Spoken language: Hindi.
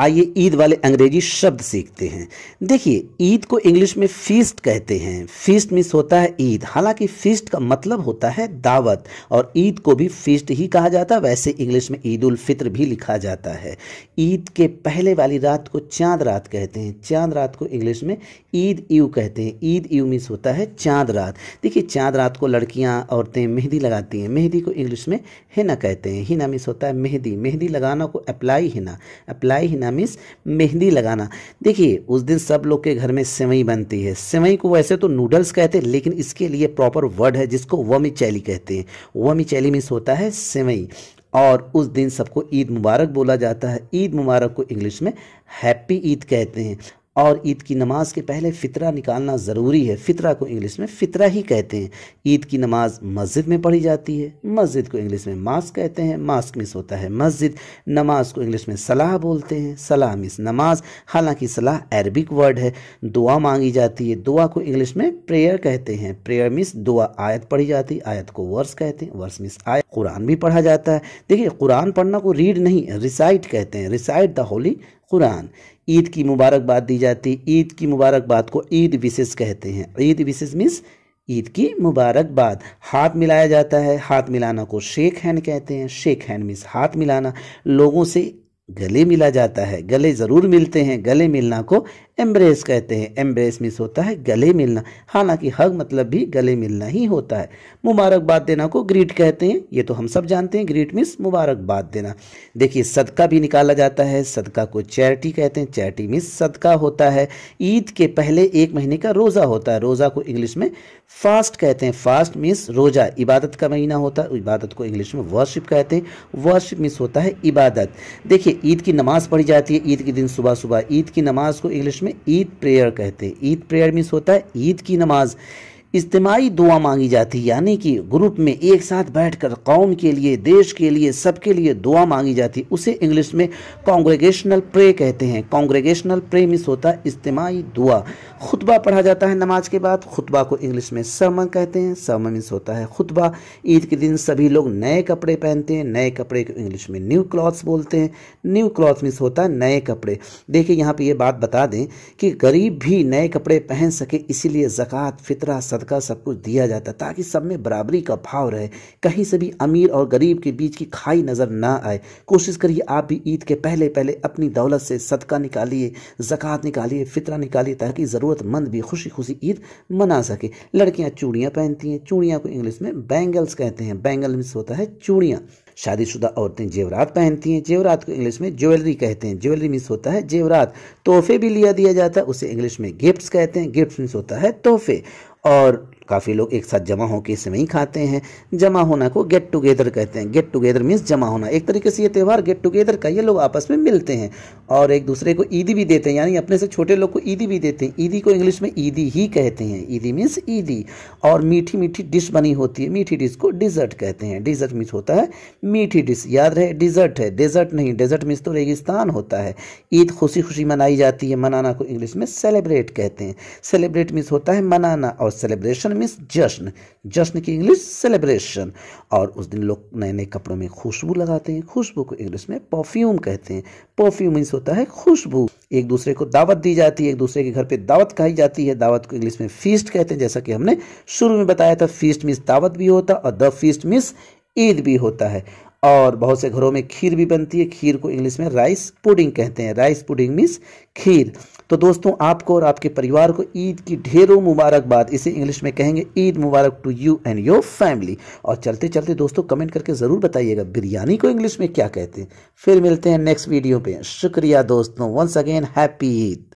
आइए ईद वाले अंग्रेज़ी शब्द सीखते हैं। देखिए, ईद को इंग्लिश में फीस्ट कहते हैं। फीस्ट मीन्स होता है ईद। हालाँकि फीस्ट का मतलब होता है दावत, और ईद को भी फीस्ट ही कहा जाता है। वैसे इंग्लिश में ईद उल फित्र भी लिखा जाता है। ईद के पहले वाली रात को चाँद रात कहते हैं। चाँद रात को इंग्लिश में ईद यू कहते हैं। ईद यू मीन्स होता है चाँद रात। देखिए, चाँद रात को लड़कियाँ औरतें मेहंदी लगाती हैं। मेहंदी को इंग्लिश में हिना कहते हैं। हिना मीन्स होता है मेहंदी। मेहंदी लगाना को apply henna. Apply henna means mehndi लगाना। देखिए, उस दिन सब लोग के घर में सेवई बनती है। सेवई को वैसे तो नूडल्स कहते हैं, लेकिन इसके लिए प्रॉपर वर्ड है जिसको वमी चैली कहते हैं। वमी चैली मीन्स होता है सेवई। और उस दिन सबको ईद मुबारक बोला जाता है। ईद मुबारक को इंग्लिश में हैप्पी ईद कहते हैं। और ईद की नमाज़ के पहले फितरा निकालना ज़रूरी है। फितरा को इंग्लिश में फितरा ही कहते हैं। ईद की नमाज़ मस्जिद में पढ़ी जाती है। मस्जिद को इंग्लिश में मास्क कहते हैं। मास्क मिस होता है मस्जिद। नमाज़ को इंग्लिश में सलाह बोलते हैं। सलाह मिस नमाज़। हालाँकि सलाह अरबिक वर्ड है। दुआ मांगी जाती है। दुआ को इंग्लिश में प्रेयर कहते हैं। प्रेयर मिस दुआ आयत पढ़ी जाती है। आयत को वर्स कहते हैं। वर्स मिस आयत। कुरान भी पढ़ा जाता है। देखिए, कुरान पढ़ना को रीड नहीं रिसाइट कहते हैं। Recite the holy Quran. Eid की मुबारकबाद दी जाती, ईद की मुबारकबाद को ईद विशेष कहते हैं। ईद विशेष मीन्स ईद की मुबारकबाद। हाथ मिलाया जाता है, हाथ मिलाना को शेख हैंड कहते हैं। शेख हैंड मीन्स हाथ मिलाना। लोगों से गले मिला जाता है। गले ज़रूर मिलते हैं। गले मिलना को एम्ब्रेस कहते हैं। एम्ब्रेस मीन्स होता है गले मिलना। हालाँकि हग मतलब भी गले मिलना ही होता है। मुबारकबाद देना को ग्रीट कहते हैं। ये तो हम सब जानते हैं। ग्रीट मीन्स मुबारकबाद देना। देखिए, सदका भी निकाला जाता है। सदका को चैरिटी कहते हैं। चैरिटी मीन्स सदका होता है। ईद के पहले एक महीने का रोज़ा होता है। रोज़ा को इंग्लिश में फास्ट कहते हैं। फास्ट मीन्स रोज़ा, इबादत का महीना होता है। इबादत को इंग्लिश में वर्शिप कहते हैं। वर्शिप मीन्स होता है इबादत। देखिए ईद की नमाज़ पढ़ी जाती है, ईद के दिन सुबह सुबह ईद की नमाज़ को इंग्लिश में ईद प्रेयर कहते हैं। ईद प्रेयर मीन्स होता है ईद की नमाज़। इज्तमाही दुआ मांगी जाती, यानी कि ग्रुप में एक साथ बैठकर कौम के लिए, देश के लिए, सबके लिए दुआ मांगी जाती। उसे इंग्लिश में कॉन्ग्रेगेशनल प्रे कहते हैं। कॉन्ग्रेगेशनल प्रे मिस होता है इज्तमाही दुआ। खुतबा पढ़ा जाता है नमाज़ के बाद। खुतबा को इंग्लिश में सरमन कहते हैं। सरमन मिस होता है खुतबा। ईद के दिन सभी लोग नए कपड़े पहनते हैं। नए कपड़े को इंग्लिश में न्यू क्लॉथ्स बोलते हैं। न्यू क्लॉथ मिस होता है नए कपड़े। देखिए, यहाँ पर ये बात बता दें कि गरीब भी नए कपड़े पहन सके, इसीलिए ज़क़़त, फितरा सदका सब कुछ दिया जाता ताकि सब में बराबरी का भाव रहे। कहीं से भी अमीर और गरीब के बीच की खाई नज़र ना आए। कोशिश करिए आप भी ईद के पहले पहले अपनी दौलत से सदका निकालिए, ज़क़़त निकालिए, फितरा निकालिए ताकि ज़रूरतमंद भी खुशी खुशी ईद मना सके। लड़कियाँ चूड़ियाँ पहनती हैं। चूड़ियाँ को इंग्लिश में बैंगल्स कहते हैं। बैंगल मीन्स होता है चूड़ियाँ। शादीशुदा औरतें जेवरात पहनती हैं। जेवरात को इंग्लिश में ज्वेलरी कहते हैं। ज्वेलरी मीन्स होता है जेवरात। तोहफे भी लिया दिया जाता है। उसे इंग्लिश में गिफ्ट्स कहते हैं। गिफ्ट मीन्स होता है तोहफे। और काफ़ी लोग एक साथ जमा होकर ही खाते हैं। जमा होना को गेट टुगेदर कहते हैं। गेट टुगेदर मीन्स जमा होना। एक तरीके से ये त्यौहार गेट टुगेदर का ये लोग आपस में मिलते हैं और एक दूसरे को ईदी भी देते हैं। यानी अपने से छोटे लोग को ईदी भी देते हैं। ईदी को इंग्लिश में ईदी ही कहते हैं। ईदी मीन्स ईदी। और मीठी मीठी डिश बनी होती है। मीठी डिश को डिजर्ट कहते हैं। डिजर्ट मीन्स होता है मीठी डिश याद रहे डिजर्ट है। डेजर्ट नहीं। डेजर्ट मीन्स तो रेगिस्तान होता है। ईद खुशी खुशी मनाई जाती है। मनाना को इंग्लिश में सेलिब्रेट कहते हैं। सेलिब्रेट मीन्स होता है मनाना और सेलिब्रेशन मीन्स जश्न जश्न की इंग्लिश सेलिब्रेशन और उस दिन लोग नए नए कपड़ों में खुशबू लगाते हैं। खुशबू को इंग्लिश में परफ्यूम कहते हैं। परफ्यूम मीन्स होता है खुशबू। एक दूसरे को दावत दी जाती है। एक दूसरे के घर पे दावत खाई जाती है। दावत को इंग्लिश में फीस्ट कहते हैं। जैसा कि हमने शुरू में बताया था फीस्ट मीन्स दावत भी होता और द फीस्ट मीन्स ईद भी होता है। और बहुत से घरों में खीर भी बनती है। खीर को इंग्लिश में राइस पुडिंग कहते हैं। Rice pudding means kheer. तो दोस्तों, आपको और आपके परिवार को ईद की ढेरों मुबारकबाद। इसे इंग्लिश में कहेंगे Eid Mubarak to you and your family. और चलते चलते दोस्तों, कमेंट करके ज़रूर बताइएगा बिरयानी को इंग्लिश में क्या कहते हैं। फिर मिलते हैं नेक्स्ट वीडियो पे। शुक्रिया दोस्तों वंस अगेन हैप्पी ईद।